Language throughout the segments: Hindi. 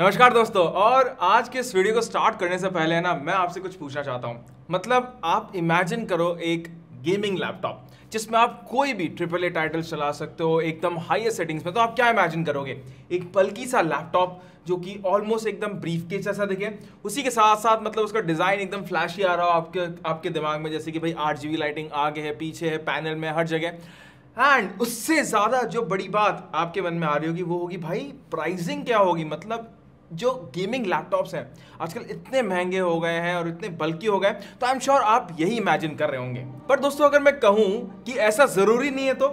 नमस्कार दोस्तों, और आज के इस वीडियो को स्टार्ट करने से पहले ना, मैं आपसे कुछ पूछना चाहता हूँ। मतलब आप इमेजिन करो एक गेमिंग लैपटॉप जिसमें आप कोई भी ट्रिपल ए टाइटल चला सकते हो, एकदम हाईएस्ट सेटिंग्स में तो आप क्या इमेजिन करोगे? एक पल्की सा लैपटॉप जो कि ऑलमोस्ट एकदम ब्रीफ केस जैसा दिखे। उसी के साथ साथ मतलब उसका डिज़ाइन एकदम फ्लैशी आ रहा हो आपके आपके दिमाग में, जैसे कि भाई आठ जी लाइटिंग आगे है, पीछे है पैनल में, हर जगह। एंड उससे ज़्यादा जो बड़ी बात आपके मन में आ रही होगी, वो होगी भाई प्राइसिंग क्या होगी? मतलब जो गेमिंग लैपटॉप्स हैं, आजकल इतने महँगे हो गए हैं और इतने बल्कि हो गए तो आई एम श्योर आप यही इमेजिन कर रहे होंगे। पर दोस्तों, अगर मैं कहूँ कि ऐसा ज़रूरी नहीं है तो?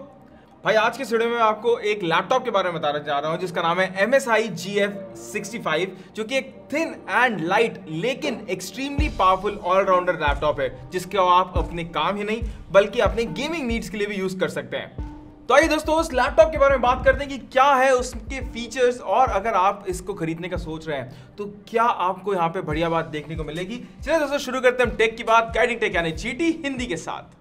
भाई, आज के वीडियो में आपको एक लैपटॉप के बारे में बताना चाह रहा हूँ, जिसका नाम है M S I G F sixty five जो कि एक थिन एंड लाइट लेकिन एक्सट्रीमली पावरफुल ऑलराउंडर लैपटॉप है, जिसको आप अपने काम ही नहीं, बल्कि अपने गेमिंग नीड्स के लिए भी यूज़ कर सकते हैं। तो आइए दोस्तों, उस लैपटॉप के बारे में बात करते हैं कि क्या है उसके फीचर्स और अगर आप इसको खरीदने का सोच रहे हैं तो क्या आपको यहाँ पे बढ़िया बात देखने को मिलेगी? चलिए दोस्तों, शुरू करते हैं टेक की बात गाइडिंग टेक यानी चीटी हिंदी के साथ।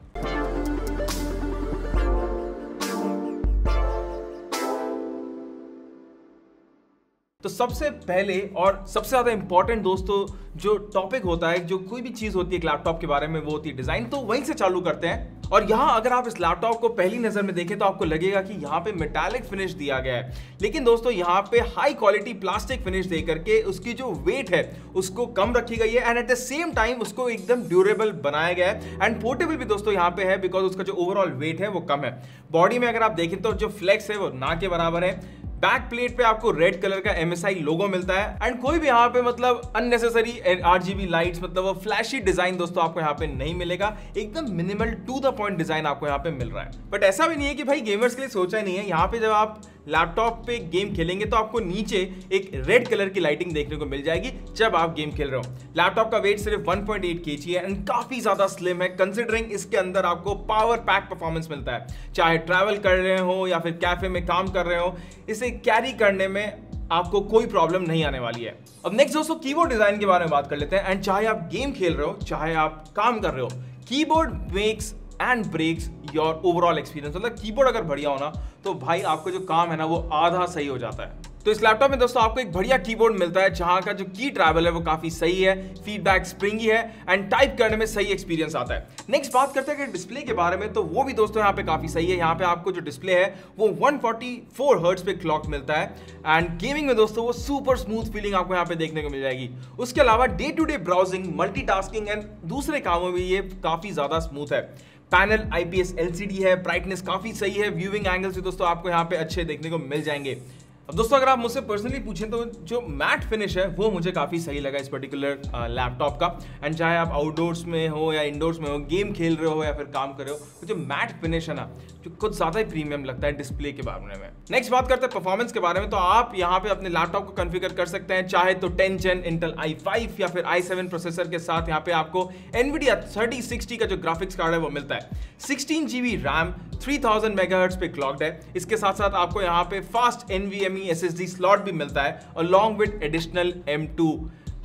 तो सबसे पहले और सबसे ज़्यादा इंपॉर्टेंट दोस्तों, जो टॉपिक होता है, जो कोई भी चीज़ होती है एक लैपटॉप के बारे में, वो होती है डिज़ाइन तो वहीं से चालू करते हैं। और यहाँ अगर आप इस लैपटॉप को पहली नज़र में देखें तो आपको लगेगा कि यहाँ पे मेटालिक फिनिश दिया गया है। लेकिन दोस्तों, यहाँ पे हाई क्वालिटी प्लास्टिक फिनिश दे करके उसकी जो वेट है, उसको कम रखी गई है and at the same time उसको एकदम ड्यूरेबल बनाया गया है। एंड पोर्टेबल भी दोस्तों यहाँ पे है बिकॉज़ उसका जो ओवरऑल वेट है वो कम है। बॉडी में अगर आप देखें तो जो फ्लेक्स है वो ना के बराबर है। बैक प्लेट पे आपको रेड कलर का एमएसआई लोगो मिलता है एंड कोई भी यहाँ पे मतलब अननेसेसरी आरजीबी लाइट्स मतलब वो फ्लैशी डिज़ाइन दोस्तों आपको यहाँ पे नहीं मिलेगा। एकदम minimal to the point design आपको यहाँ पे मिल रहा है। बट ऐसा भी नहीं है कि भाई गेमर्स के लिए सोचा नहीं है। यहाँ पे जब आप लैपटॉप पे गेम खेलेंगे तो आपको नीचे एक रेड कलर की लाइटिंग देखने को मिल जाएगी जब आप गेम खेल रहे हो। लैपटॉप का वेट सिर्फ़ 1.8 पॉइंट है एंड काफ़ी ज़्यादा स्लिम है कंसिडरिंग इसके अंदर आपको पावर पैक परफॉर्मेंस मिलता है। चाहे ट्रैवल कर रहे हो या फिर कैफ़े में काम कर रहे हो, इसे कैरी करने में आपको कोई प्रॉब्लम नहीं आने वाली है। अब नेक्स्ट दोस्तों कीबोर्ड डिज़ाइन के बारे में बात कर लेते हैं एंड चाहे आप गेम खेल रहे हो, चाहे आप काम कर रहे हो keyboard makes and breaks your overall experience मतलब कीबोर्ड अगर बढ़िया होना तो भाई आपका जो काम है ना, वो आधा सही हो जाता है। तो इस लैपटॉप में दोस्तों आपको एक बढ़िया कीबोर्ड मिलता है, जहाँ का जो की ट्रैवल है, वो काफ़ी सही है फीडबैक स्प्रिंगी है एंड टाइप करने में सही एक्सपीरियंस आता है। नेक्स्ट बात करते हैं डिस्प्ले के बारे में तो वो भी दोस्तों यहाँ पे काफ़ी सही है। यहाँ पे आपको जो डिस्प्ले है, वो 144 हर्ट्ज पे क्लॉक मिलता है। एंड गेमिंग में दोस्तों वो सुपर स्मूथ फीलिंग आपको यहाँ पे देखने को मिल जाएगी। उसके अलावा day to day browsing multitasking and दूसरे कामों में ये काफ़ी ज़्यादा स्मूथ है। पैनल आईपीएस एलसीडी है ब्राइटनेस काफ़ी सही है व्यूविंग एंगल से दोस्तों आपको यहाँ पे अच्छे देखने को मिल जाएँगे। अब दोस्तों, अगर आप मुझसे पर्सनली पूछें तो जो मैट फिनिश है, वो मुझे काफ़ी सही लगा इस पर्टिकुलर लैपटॉप का। एंड चाहे आप आउटडोर्स में हो या इंडोर्स में हो गेम खेल रहे हो या फिर काम कर रहे हो तो जो मैट फिनिश है ना, जो कुछ ज़्यादा ही प्रीमियम लगता है डिस्प्ले के बारे में। नेक्स्ट बात करते हैं परफॉर्मेंस के बारे में तो आप यहाँ पे अपने लैपटॉप को कन्फिगर कर सकते हैं। चाहे तो टेन जेन इंटल आई फाइव या फिर आई सेवन प्रोसेसर के साथ यहाँ पे आपको एनवीडिया थर्टी सिक्सटी का जो ग्राफिक्स कार्ड है, वो मिलता है। Sixteen GB RAM three thousand mega पे क्लॉक्ड है। इसके साथ साथ आपको यहाँ पे फास्ट एनवीएमई एसएसडी स्लॉट भी मिलता है along with additional M2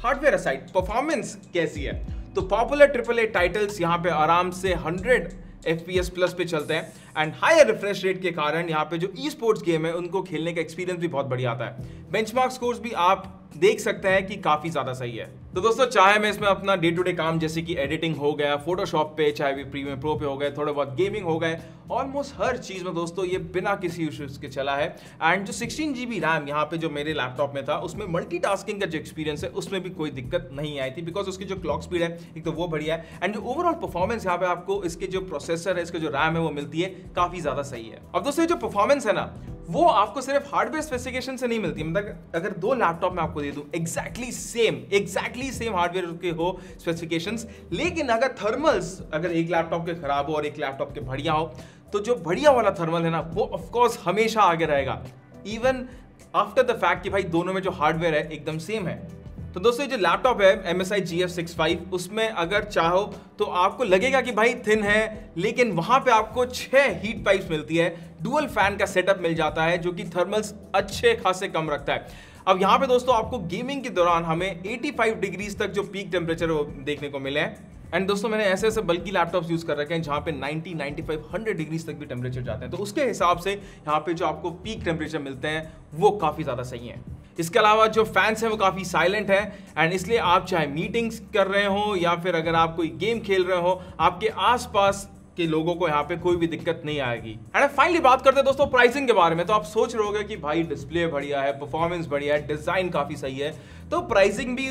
hardware aside performance कैसी है? तो पॉपुलर ट्रिपल ए टाइटल्स यहाँ पे आराम से 100 FPS प्लस पे चलते हैं। एंड हायर रिफ्रेश रेट के कारण यहाँ पे जो ई स्पोर्ट्स गेम है, उनको खेलने का एक्सपीरियंस भी बहुत बढ़िया आता है। बेंचमार्क स्कोर्स भी आप देख सकते हैं कि काफ़ी ज़्यादा सही है। तो दोस्तों, चाहे मैं इसमें अपना डे टू डे काम जैसे कि एडिटिंग हो गया फोटोशॉप पे, चाहे भी प्रीमियम प्रो पे हो गए, थोड़े बहुत गेमिंग हो गए ऑलमोस्ट हर चीज़ में दोस्तों ये बिना किसी इश्यूज़ के चला है। एंड जो सिक्सटीन जीबी रैम यहाँ पे जो मेरे लैपटॉप में था, उसमें मल्टीटास्किंग का जो एक्सपीरियंस है, उसमें भी कोई दिक्कत नहीं आई थी बिकॉज़ उसकी जो क्लॉक स्पीड है, एक तो वो बढ़िया है। एंड जो ओवरऑल परफॉर्मेंस यहाँ पे आपको इसके जो प्रोसेसर है, इसके जो रैम है, वो मिलती है, काफ़ी ज़्यादा सही है। अब दोस्तों जो परफॉर्मेंस है ना वो आपको सिर्फ़ हार्डवेयर स्पेसिफिकेशन से नहीं मिलती। मतलब अगर दो लैपटॉप में आपको दे दूँ exactly same exactly same hardware के हो स्पेसिफिकेशन लेकिन अगर थर्मल्स अगर एक लैपटॉप के खराब हो और एक लैपटॉप के बढ़िया हो तो जो बढ़िया वाला थर्मल है ना, वो ऑफकोर्स हमेशा आगे रहेगा। इवन आफ्टर द फैक्ट कि भाई दोनों में जो हार्डवेयर है, एकदम सेम है। तो दोस्तों जो लैपटॉप है M S I G F six five उसमें अगर चाहो तो आपको लगेगा कि भाई थिन है लेकिन वहाँ पे आपको छह हीट पाइप्स मिलती है। डुअल फ़ैन का सेटअप मिल जाता है जो कि थर्मल्स अच्छे खासे कम रखता है। अब यहाँ पे दोस्तों आपको गेमिंग के दौरान हमें 85 डिग्रीज तक जो पीक टेम्परेचर वो देखने को मिले हैं। एंड दोस्तों मैंने ऐसे ऐसे बल्कि लैपटॉप्स यूज़ कर रखे हैं जहाँ पे 90, 95, 100 डिग्रीज तक भी टेम्परेचर जाते हैं। तो उसके हिसाब से यहाँ पे जो आपको पीक टेम्परेचर मिलते हैं वो काफ़ी ज़्यादा सही है। इसके अलावा जो फैंस हैं वो काफ़ी साइलेंट हैं एंड इसलिए आप चाहे मीटिंग्स कर रहे हो या फिर अगर आप कोई गेम खेल रहे हो, आपके आसपास के लोगों को यहाँ पे कोई भी दिक्कत नहीं आएगी। एंड फाइनली बात करते हैं दोस्तों प्राइसिंग के बारे में तो आप सोच रहे होगे कि भाई डिस्प्ले बढ़िया है परफॉर्मेंस बढ़िया है डिज़ाइन काफ़ी सही है तो प्राइसिंग भी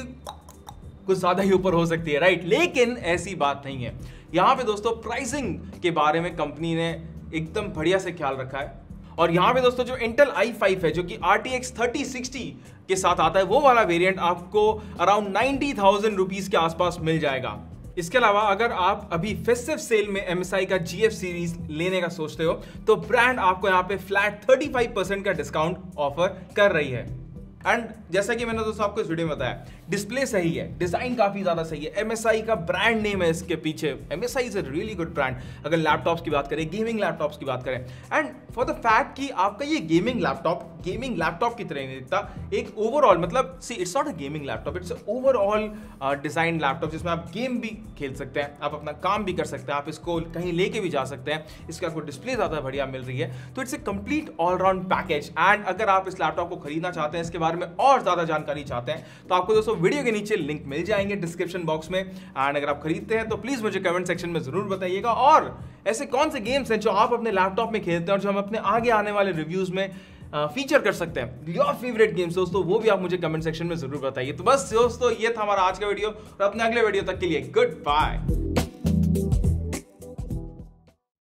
कुछ ज़्यादा ही ऊपर हो सकती है राइट लेकिन ऐसी बात नहीं है। यहाँ पे दोस्तों प्राइसिंग के बारे में कंपनी ने एकदम बढ़िया से ख्याल रखा है। और यहाँ पे दोस्तों जो इंटेल i5 है, जो कि RTX 3060 के साथ आता है, वो वाला वेरिएंट आपको अराउंड नाइनटी थाउज़ेंड रुपीज़ के आसपास मिल जाएगा। इसके अलावा अगर आप अभी फेस्टिव सेल में MSI का GF सीरीज़ लेने का सोचते हो तो ब्रांड आपको यहाँ पे फ्लैट 35% का डिस्काउंट ऑफ़र कर रही है। एंड जैसा कि मैंने दोस्तों आपको इस वीडियो में बताया डिस्प्ले सही है डिज़ाइन काफ़ी ज़्यादा सही है एमएसआई का ब्रांड नेम है इसके पीछे। MSI is a really good brand अगर लैपटॉप्स की बात करें गेमिंग लैपटॉप्स की बात करें। एंड फॉर द फैक्ट कि आपका ये गेमिंग लैपटॉप गेमिंग लैपटॉप की तरह नहीं दिखता। एक ओवरऑल मतलब see it's not a gaming laptop it's overall design laptop जिसमें आप गेम भी खेल सकते हैं, आप अपना काम भी कर सकते हैं, आप इसको कहीं लेके भी जा सकते हैं, इसका आपको डिस्प्ले ज़्यादा बढ़िया मिल रही है। तो it's a complete all round package and अगर आप इस लैपटॉप को खरीदना चाहते हैं, इसके बारे में और ज़्यादा जानकारी चाहते हैं तो आपको दोस्तों वीडियो के नीचे लिंक मिल जाएँगे डिस्क्रिप्शन बॉक्स में। एंड अगर आप खरीदते हैं तो प्लीज़ मुझे कमेंट सेक्शन में ज़रूर बताइएगा और ऐसे कौन से गेम्स हैं जो आप अपने लैपटॉप में खेलते हैं और जो हम अपने आगे आने वाले रिव्यूज़ में फीचर कर सकते हैं? योर फेवरेट गेम्स दोस्तों, वो भी आप मुझे कमेंट सेक्शन में ज़रूर बताइए। तो बस, दोस्तों, ये था हमारा आज का वीडियो और अपने अगले वीडियो तक के लिए गुड बाय